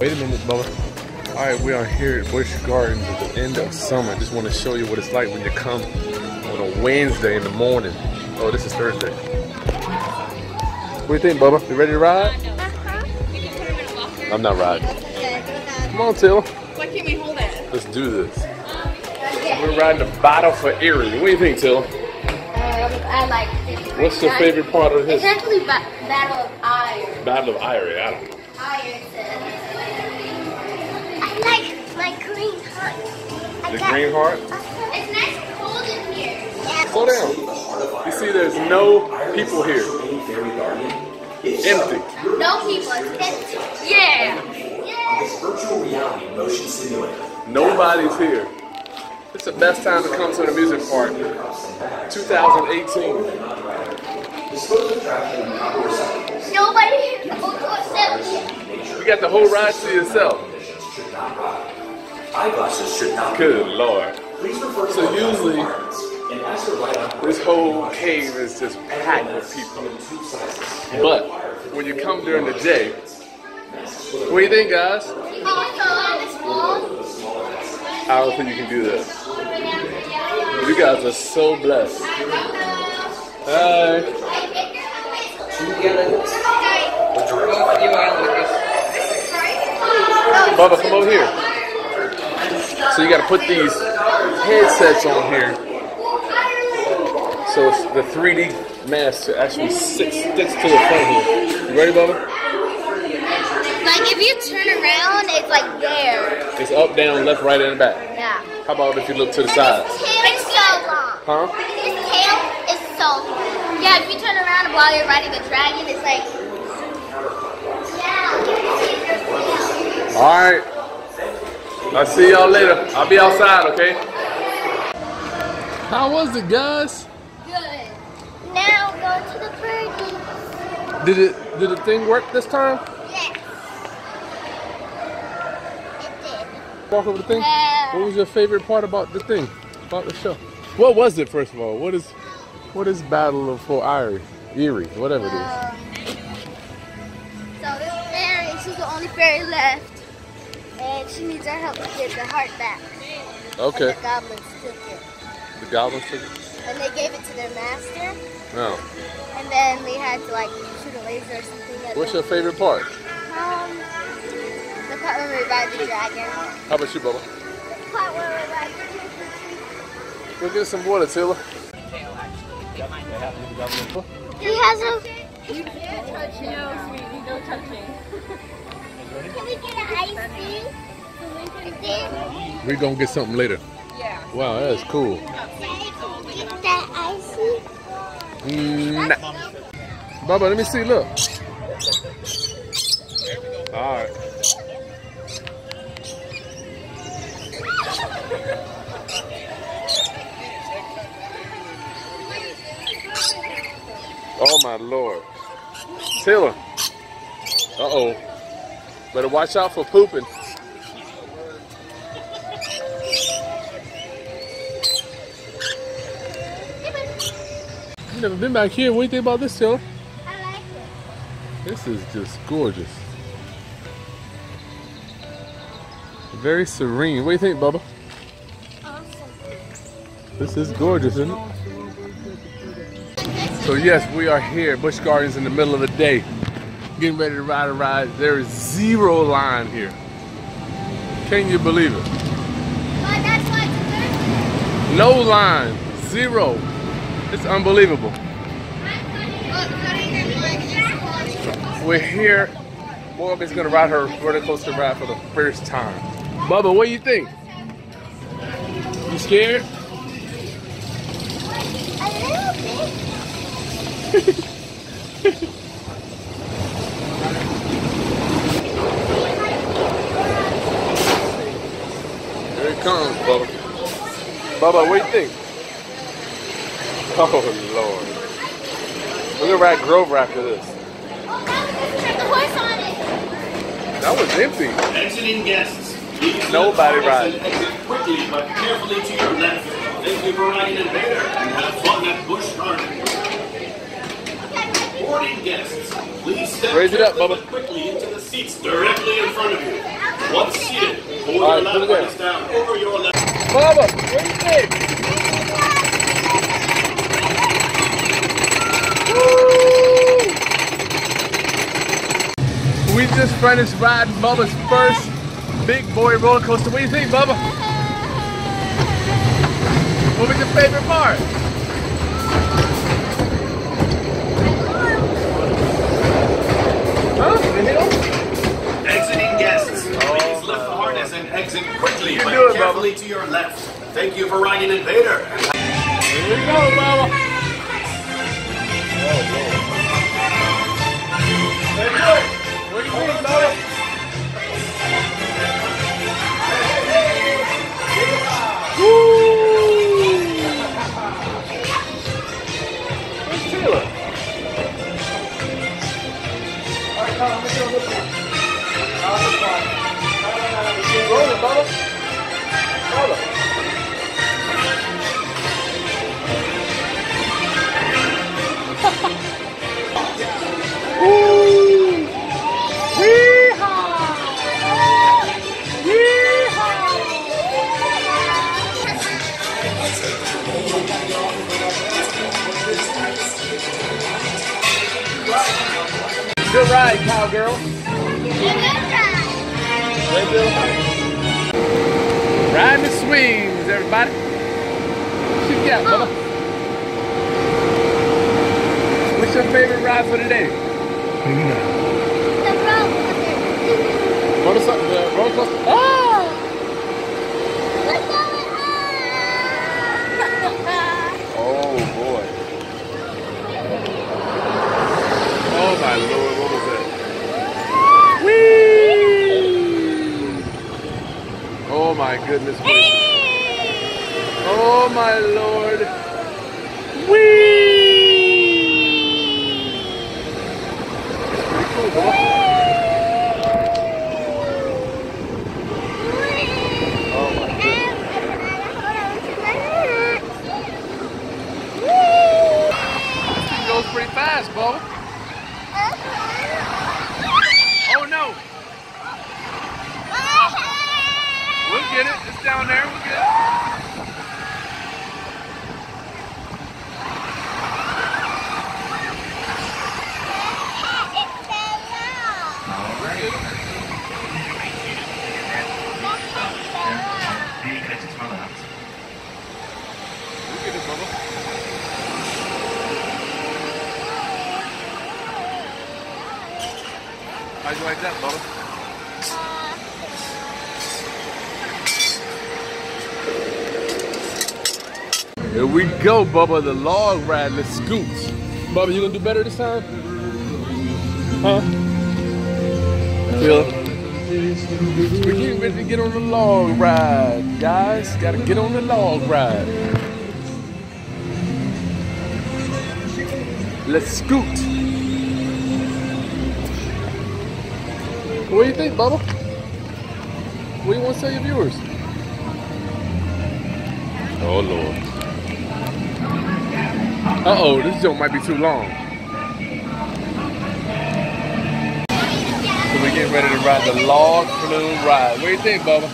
Wait a minute, Bubba. All right, we are here at Busch Gardens at the end of summer. Just want to show you what it's like when you come on a Wednesday in the morning. Oh, this is Thursday. What do you think, Bubba? You ready to ride? I'm not riding. Come on, Till. Why can't we hold it? Let's do this. We're riding the battle for Eire. What do you think, Till? Um, I like it. What's your favorite part of It's this actually ba Battle of Iron. Battle of Eire? I don't know. Iron The Green Heart? It's nice and cold in here. Slow down. You see, there's no people here. Empty. No people. It's empty. Yeah. Yeah. virtual reality motion simulator. Nobody's here. It's the best time to come to the music park. 2018. Nobody. Except You got the whole ride to yourself. Eyeglasses should not be Good lord. Please refer to So our usually, and ask the right. This whole cave is just packed with people. But when you come during the day, what do you think, guys? Also, on this wall. I don't think you can do this. You guys are so blessed. Hi. Bubba, come over here. So you got to put these headsets on here. So it's the 3D mask actually sits, sticks to the front here. You ready, Bubba? Like if you turn around, it's like there. It's up, down, left, right, and back. Yeah. How about if you look to the And side? His tail is so long. Huh? His tail is so long. Yeah, if you turn around while you're riding the dragon, it's like. Yeah. All right. I'll see y'all later. I'll be outside, okay? How was it, guys? Good. Now go to the birdie. Did it did the thing work this time? Yes. It did. Walk over the thing. Yeah. What was your favorite part about the thing? About the show? What was it first of all? What is what is Battle of for Eire? Eire, whatever it is. Um, so this fairy, she's the only fairy left. And she needs our help to get the heart back. Okay. And the goblins took it. The goblins took it? And they gave it to their master. No. And then we had to like shoot a laser or something What's them. your favorite part? Um, the part where we ride the dragon. How about you, Bubba? The part where we ride the dragon. Go get some water, Taylor. He has a. You can't touch him. No, sweetie, no touching. Can we get an ice cream? We're gonna get something later. Yeah. Wow, that is cool. get that icy. Mm, nah. Bubba, let me see. Look. All right. Oh my lord. Taylor. Uh oh. Better watch out for pooping. You never been back here. What do you think about this, Taylor? I like it. This is just gorgeous. Very serene. What do you think, Bubba? Awesome. This is gorgeous, isn't it? So yes, we are here at Busch Gardens in the middle of the day, getting ready to ride a ride. There is zero line here. Can you believe it? But that's why it's Thursday. No line, zero. It's unbelievable. We're here. Morgan's gonna ride her roller coaster ride for the first time. Bubba, what do you think? You scared? A little bit. Here it comes, Bubba. Bubba, what do you think? Oh Lord. We're gonna ride Grover after this. The horse on it. That was empty. Exiting guests. Please Nobody let riding. Exit quickly but carefully to your left. Thank you for riding in there and have fun at Busch Gardens. Boarding guests, please step Raise it up, Bubba. quickly into the seats directly in front of you. Once seated, hold All right, your left down over your left. Bubba, what do you think? Woo! We just finished riding Bubba's first big boy roller coaster. What do you think, Bubba? What was your favorite part? Carefully to your left. Thank you for riding InvadR. Here we go, Bubba. Ride, cowgirl. Riding the swings, everybody. What you got, Bubba? What's your favorite ride for today? The Roller coaster. Uh, roller coaster. Ah! Oh boy. Oh my lord, what was that? Whee! Oh my goodness gracious. Oh my lord. Whee! Pretty cool, Bubba. Oh my goodness. It goes pretty fast, Bubba. Oh no. We'll get it. It's down there. We'll get it. We'll get it, Bubba. How'd you like that, Bubba? Here we go, Bubba, the log ride, the scoots. Bubba, you gonna do better this time? Huh? Feel We getting ready to get on the log ride, guys. Gotta get on the log ride. Let's scoot. What do you think, Bubba? What do you want to tell your viewers? Oh, Lord. Uh-oh, this joke might be too long. So we're getting ready to ride the log flume ride. What do you think, Bubba?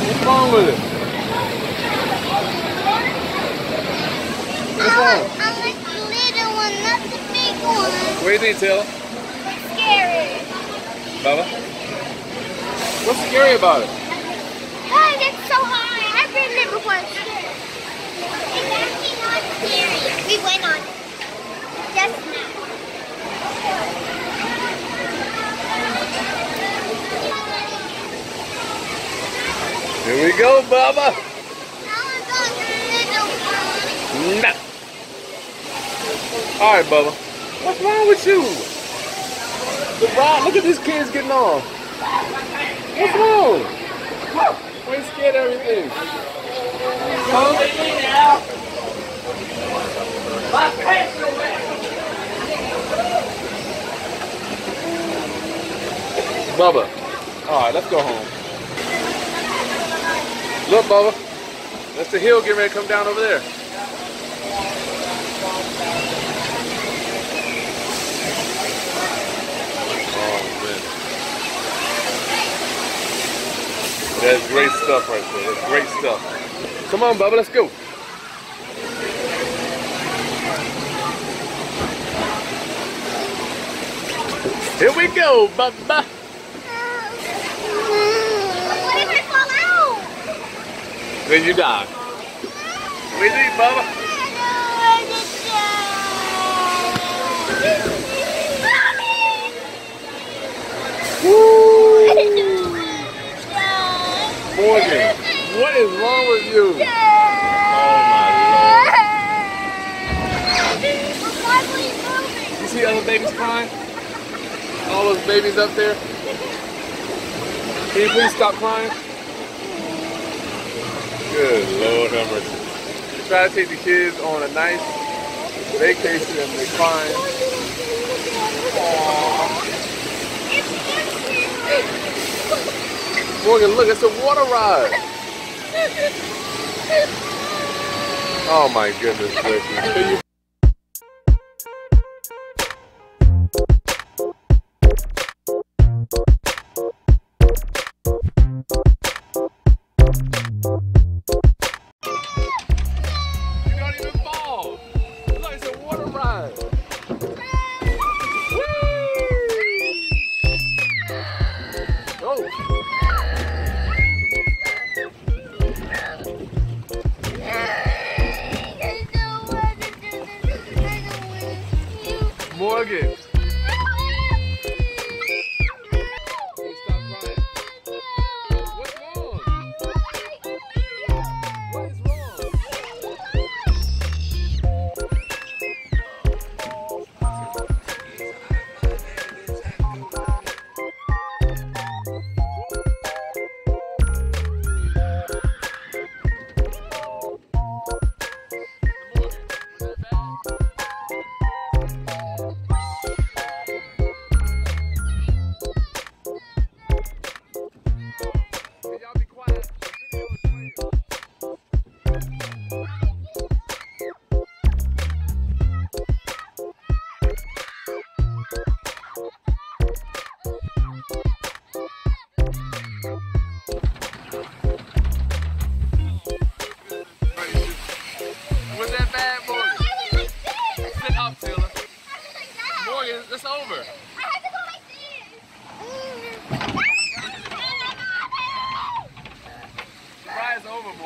What's wrong with it? What's wrong? I like the little one, not the big one. What do you think, Taylor? It's scary. Bubba? What's scary about it? Oh, that's so high. I remember once. It's actually not scary. We went on it. Just now. Here we go, Bubba. Now we're going to the little one. Nah. All right, Bubba. What's wrong with you? The look at these kids getting on. What's wrong? You scared everything? Huh? Bubba. All right, let's go home. Look, Bubba. That's the hill getting ready to come down over there. That's great stuff right there. That's great stuff. Come on, Bubba, let's go. Here we go, Bubba. What if I fall out? Then you die. We need Bubba. Morgan, what is wrong with you? Oh my lord. You see other babies crying? All those babies up there? Can you please stop crying? Good Lord have mercy. Try to take the kids on a nice vacation and they're crying. Morgan, look, it's a water ride. Oh my goodness gracious. Can you You don't even fall. Look, it's a water ride.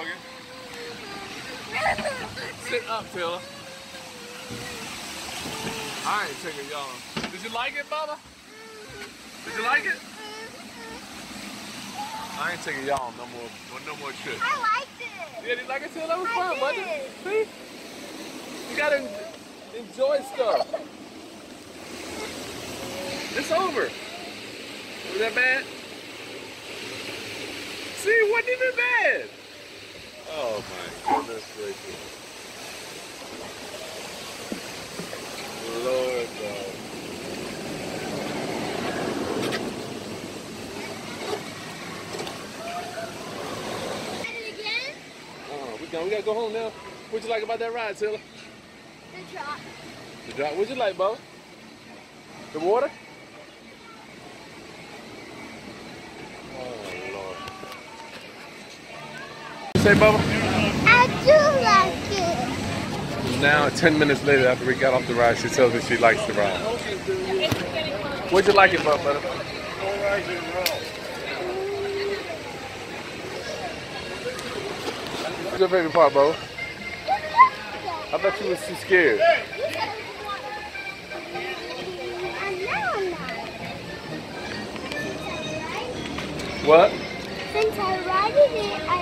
Morgan. Sit up, Taylor. I ain't taking y'all. Did you like it, Bubba? Did you like it? I ain't taking y'all no more, no more trips. I liked it. Yeah, did you like it, Taylor? That was I fun, wasn't it? See? You gotta enjoy stuff. It's over. Was that bad? See, it wasn't even bad. Oh my goodness gracious. Lord God. Uh, we, got, we gotta go home now. What'd you like about that ride, Taylor? The drop. The drop. What'd you like, Bo? The water? Oh say, Bubba? I do like it. Now, 10 minutes later, after we got off the ride, she tells me she likes the ride. What'd you like it, Bubba? Bubba? What's your favorite part, Bo? I bet you was too scared. I know I'm not. What? Since I ride it, not.